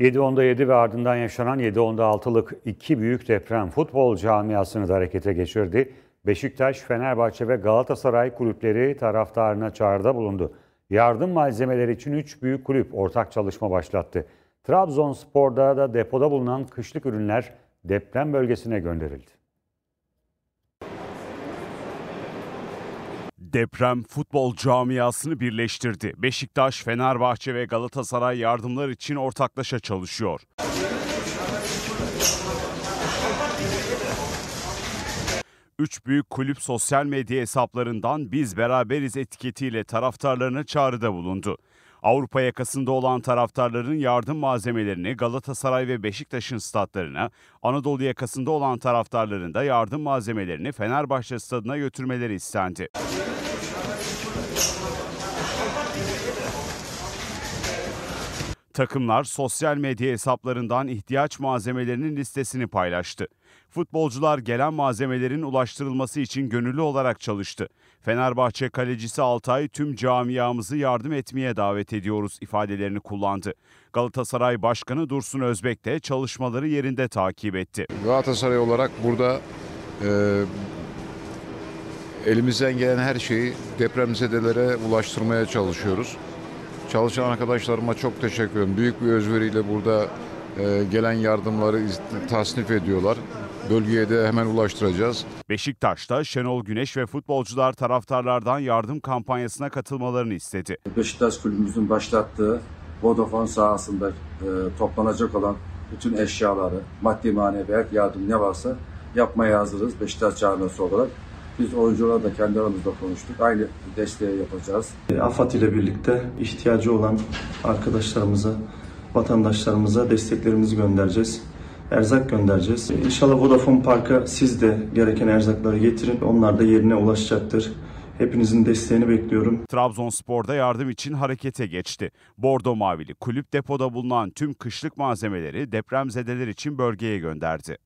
7.10'da 7 ve ardından yaşanan 7.10'da 6'lık iki büyük deprem futbol camiasını da harekete geçirdi. Beşiktaş, Fenerbahçe ve Galatasaray kulüpleri taraftarına çağrıda bulundu. Yardım malzemeleri için 3 büyük kulüp ortak çalışma başlattı. Trabzonspor'da da depoda bulunan kışlık ürünler deprem bölgesine gönderildi. Deprem futbol camiasını birleştirdi. Beşiktaş, Fenerbahçe ve Galatasaray yardımlar için ortaklaşa çalışıyor. Üç büyük kulüp sosyal medya hesaplarından biz beraberiz etiketiyle taraftarlarına çağrıda bulundu. Avrupa yakasında olan taraftarların yardım malzemelerini Galatasaray ve Beşiktaş'ın statlarına, Anadolu yakasında olan taraftarların da yardım malzemelerini Fenerbahçe stadına götürmeleri istendi. Takımlar sosyal medya hesaplarından ihtiyaç malzemelerinin listesini paylaştı. Futbolcular gelen malzemelerin ulaştırılması için gönüllü olarak çalıştı. Fenerbahçe kalecisi Altay tüm camiamızı yardım etmeye davet ediyoruz ifadelerini kullandı. Galatasaray Başkanı Dursun Özbek de çalışmaları yerinde takip etti. Galatasaray olarak burada e, elimizden gelen her şeyi depremzedelere ulaştırmaya çalışıyoruz. Çalışan arkadaşlarıma çok teşekkür ederim. Büyük bir özveriyle burada e, gelen yardımları tasnif ediyorlar. Bölgeye de hemen ulaştıracağız. Beşiktaş'ta Şenol Güneş ve futbolcular taraftarlardan yardım kampanyasına katılmalarını istedi. Beşiktaş kulübümüzün başlattığı Vodafone sahasında e, toplanacak olan bütün eşyaları, maddi manevi yardım ne varsa yapmaya hazırız Beşiktaş camiası olarak. Biz oyuncular da kendi aramızda konuştuk. Aynı desteği yapacağız. AFAD ile birlikte ihtiyacı olan arkadaşlarımıza, vatandaşlarımıza desteklerimizi göndereceğiz. Erzak göndereceğiz. İnşallah Vodafone Park'a siz de gereken erzakları getirin. Onlar da yerine ulaşacaktır. Hepinizin desteğini bekliyorum. Trabzonspor'da yardım için harekete geçti. Bordo Mavili kulüp depoda bulunan tüm kışlık malzemeleri depremzedeler için bölgeye gönderdi.